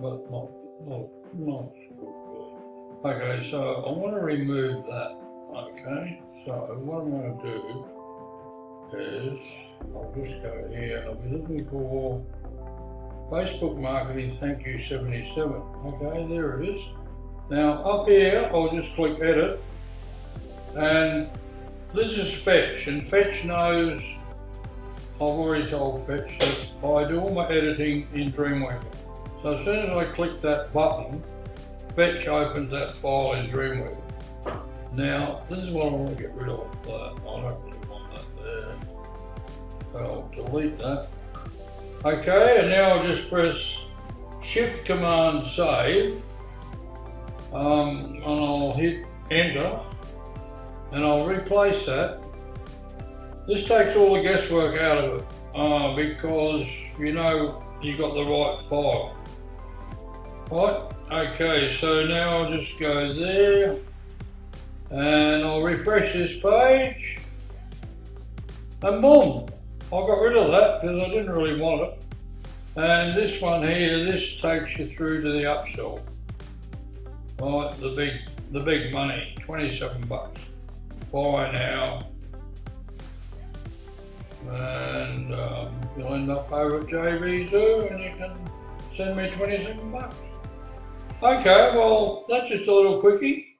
but not, not, not school really. Okay, so I want to remove that. Okay, so what I'm going to do is I'll just go here and I'll be looking for Facebook marketing thank you 77. Okay, there it is. Now up here, I'll just click edit and this is Fetch and Fetch knows I've already told Fetch that I do all my editing in Dreamweaver. So as soon as I click that button, Fetch opens that file in Dreamweaver. Now, this is what I want to get rid of, but I don't really want that there. So I'll delete that. Okay, and now I'll just press Shift Command Save, um, and I'll hit Enter, and I'll replace that this takes all the guesswork out of it uh, because you know you've got the right file. Right, okay, so now I'll just go there and I'll refresh this page and boom, I got rid of that because I didn't really want it. And this one here, this takes you through to the upsell. Right, the big, the big money, 27 bucks. Buy now, and um, you'll end up over at JVZoo and you can send me 27 bucks. Okay, well, that's just a little quickie.